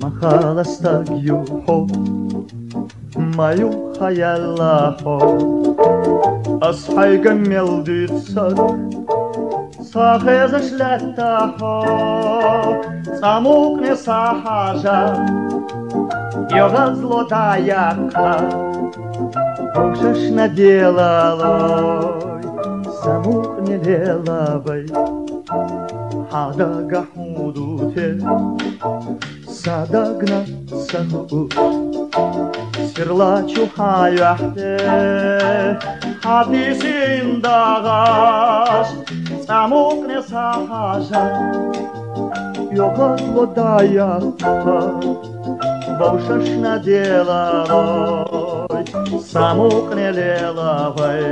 махала стагью хо, мою хаяла хо. Асхайга мелдит сад, сахе зашлята хо, самукне сахажа, йога злотая ха. Бог же ж наделала, самук не лелавай, хадага худуте. Садагна саху Сирлачу хаяхте Хатисин дагаш Самук не сахажа Йога злотая Богшаш наделалой Самук не лелавай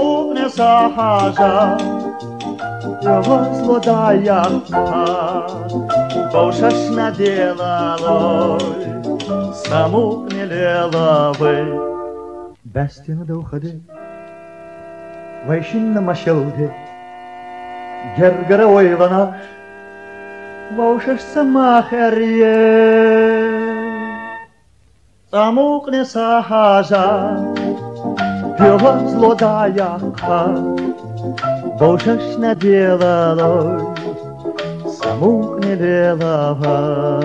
Самотне сахажа, його злодая Боже ж наделалой, самотне лелавой. Бестина да уходи, вайшин на машелде, Гергара ойлана, ж сама херье. Самукне сахажа, його злодаяка, Боже ж наделалой, самук не делавай.